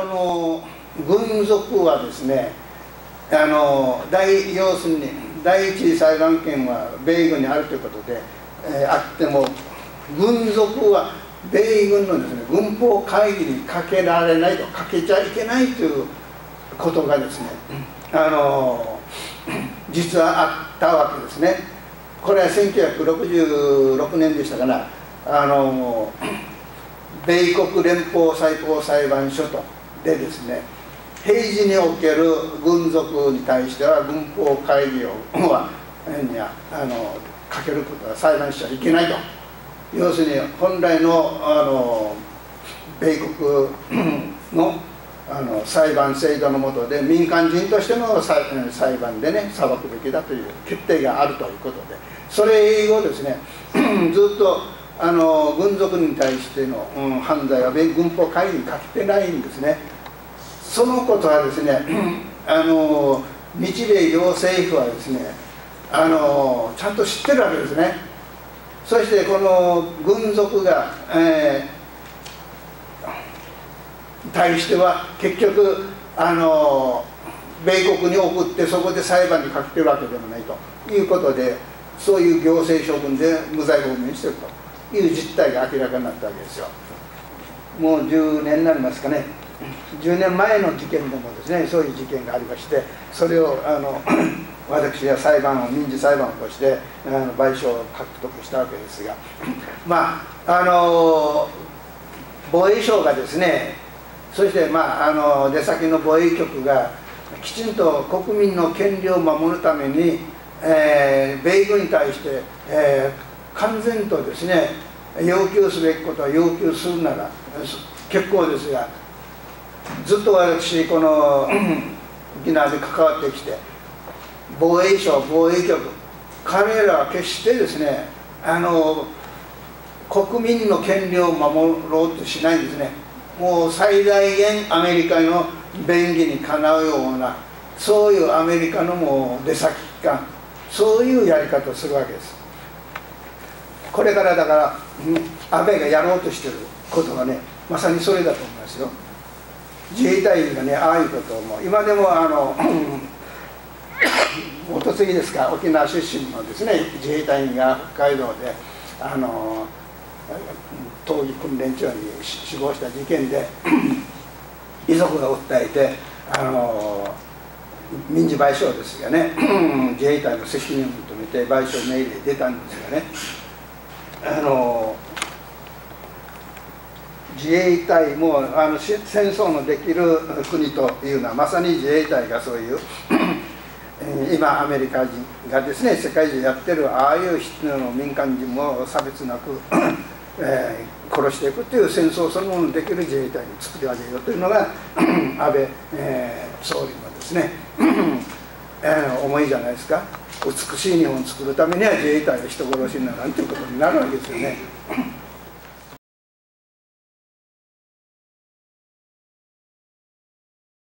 あの軍属はですねあの大要するに第一次裁判権は米軍にあるということで、えー、あっても軍属は米軍のですね軍法会議にかけられないとかけちゃいけないということがですねあの実はあったわけですね。これは1966年でしたからあの米国連邦最高裁判所とでですね平時における軍属に対しては軍法会議を はあのかけることは裁判しちゃいけないと要するに本来のあの米国のあの裁判制度のもとで民間人としての裁判でね裁くべきだという決定があるということでそれをですね ずっとあの軍属に対しての、うん、犯罪は軍法会議にかけてないんですね。そのことはですねあの日米両政府はですねあのちゃんと知ってるわけですね。そしてこの軍属が、えー、対しては結局あの米国に送ってそこで裁判にかけてるわけでもないと。いうことでそういう行政処分で無罪放免してるという実態が明らかになったわけですよ。もう10年になりますかね10年前の事件でもですねそういう事件がありましてそれをあの 私は裁判を民事裁判を起こしてあの賠償を獲得したわけですがまああの防衛省がですねそしてまああの出先の防衛局がきちんと国民の権利を守るために、えー、米軍に対して、えー、完全とですね要求すべきことは要求するなら結構ですがずっと私この 沖縄で関わってきて防衛省防衛局彼らは決してですねあの国民の権利を守ろうとしないんですね。もう最大限アメリカの便宜にかなうようなそういうアメリカのもう出先機関そういうやり方をするわけです。これからだから安倍がやろうとしてることがねまさにそれだと思いますよ自衛隊員がねああいうことをも今でもあの元次ですか沖縄出身のですね自衛隊員が北海道であの闘技訓練中に死亡した事件で遺族が訴えてあの民事賠償ですがね自衛隊の責任を認めて賠償命令出たんですがね。あの自衛隊もあの戦争のできる国というのはまさに自衛隊がそういう今アメリカ人がですね世界中やってるああいうの民間人も差別なくえー、殺していくという戦争そのものできる自衛隊に作り上げようというのが 安倍、えー、総理のですね、えー、思いじゃないですか美しい日本を作るためには自衛隊で人殺しにならんということになるわけですよね。